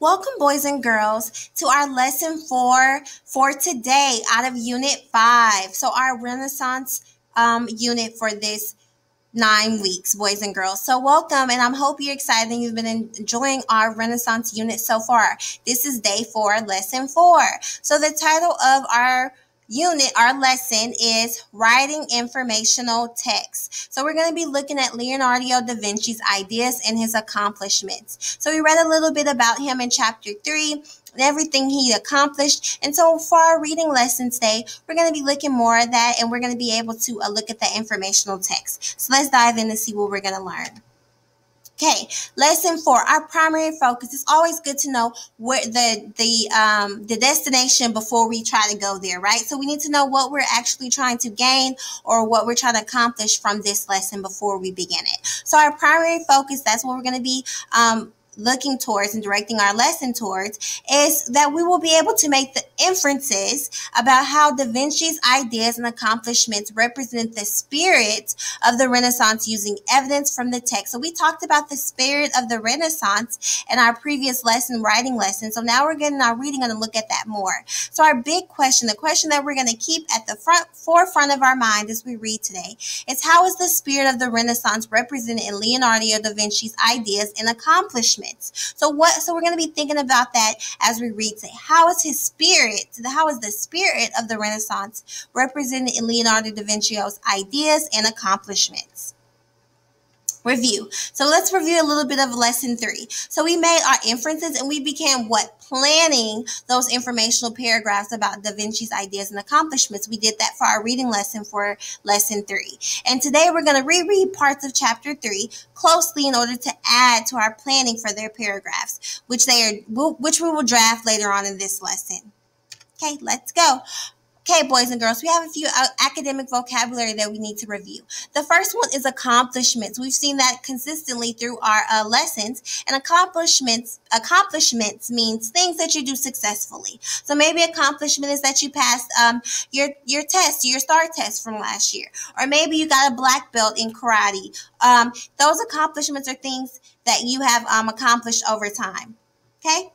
Welcome, boys and girls, to our lesson four for today out of Unit 5. So, our Renaissance um, unit for this nine weeks, boys and girls. So, welcome, and I hope you're excited and you've been enjoying our Renaissance unit so far. This is day four, lesson four. So, the title of our unit, our lesson is writing informational text. So we're going to be looking at Leonardo da Vinci's ideas and his accomplishments. So we read a little bit about him in chapter 3 and everything he accomplished. And so for our reading lesson today, we're going to be looking more at that and we're going to be able to uh, look at the informational text. So let's dive in and see what we're going to learn. Okay, lesson four. Our primary focus is always good to know where the the um, the destination before we try to go there, right? So we need to know what we're actually trying to gain or what we're trying to accomplish from this lesson before we begin it. So our primary focus, that's what we're going to be um, looking towards and directing our lesson towards is that we will be able to make the inferences about how Da Vinci's ideas and accomplishments represent the spirit of the Renaissance using evidence from the text. So we talked about the spirit of the Renaissance in our previous lesson, writing lesson. So now we're getting our reading and look at that more. So our big question, the question that we're going to keep at the front forefront of our mind as we read today is how is the spirit of the Renaissance represented in Leonardo da Vinci's ideas and accomplishments? So what so we're going to be thinking about that as we read today. How is his spirit, how is the spirit of the Renaissance represented in Leonardo da Vinci's ideas and accomplishments? Review. So let's review a little bit of lesson three. So we made our inferences and we began what? Planning those informational paragraphs about Da Vinci's ideas and accomplishments. We did that for our reading lesson for lesson three. And today we're going to reread parts of chapter three closely in order to add to our planning for their paragraphs, which they are, which we will draft later on in this lesson. Okay, let's go. Okay, boys and girls, we have a few uh, academic vocabulary that we need to review. The first one is accomplishments. We've seen that consistently through our uh, lessons. And accomplishments, accomplishments means things that you do successfully. So maybe accomplishment is that you passed um, your your test, your STAR test from last year, or maybe you got a black belt in karate. Um, those accomplishments are things that you have um, accomplished over time. Okay.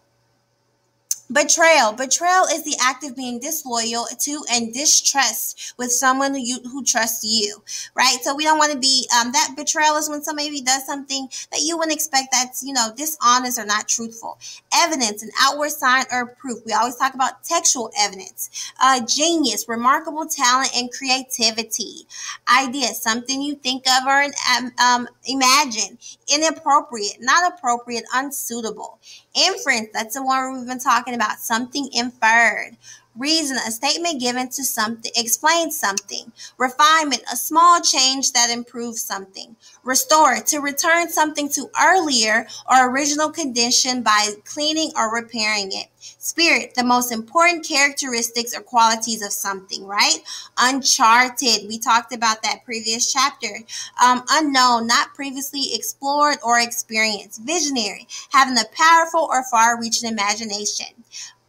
Betrayal. Betrayal is the act of being disloyal to and distrust with someone who you, who trusts you, right? So we don't want to be um, that betrayal is when somebody does something that you wouldn't expect that's you know dishonest or not truthful. Evidence, an outward sign or proof. We always talk about textual evidence. Uh, genius, remarkable talent and creativity. Idea, something you think of or um, um, imagine. Inappropriate, not appropriate, unsuitable. Inference, that's the one we've been talking about, something inferred. Reason, a statement given to something, explains something. Refinement, a small change that improves something. Restore, to return something to earlier or original condition by cleaning or repairing it. Spirit, the most important characteristics or qualities of something, right? Uncharted, we talked about that previous chapter. Um, unknown, not previously explored or experienced. Visionary, having a powerful or far reaching imagination.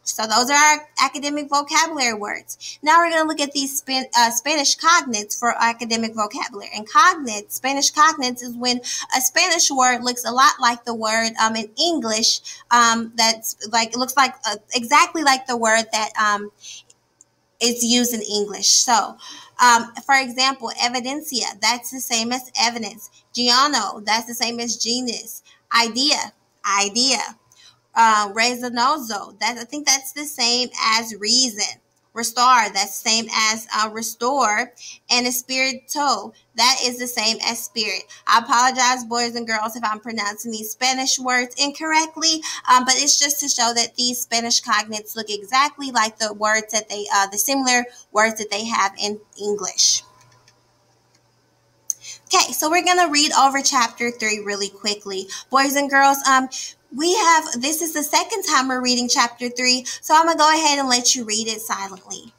So those are our academic vocabulary words. Now we're going to look at these Span- uh, Spanish cognates for academic vocabulary. And cognates, Spanish cognates is when a Spanish word looks a lot like the word um, in English um, that's like, it looks like uh, exactly like the word that um, is used in English. So, um, for example, evidencia, that's the same as evidence. Giano, that's the same as genus. Idea, idea uh. That I think that's the same as reason. Restore, that's same as uh, restore. And espirito, that is the same as spirit. I apologize, boys and girls, if I'm pronouncing these Spanish words incorrectly, um, but it's just to show that these Spanish cognates look exactly like the words that they, uh, the similar words that they have in English. Okay, so we're going to read over chapter 3 really quickly. Boys and girls, um, we have this is the second time we're reading chapter 3 so i'm gonna go ahead and let you read it silently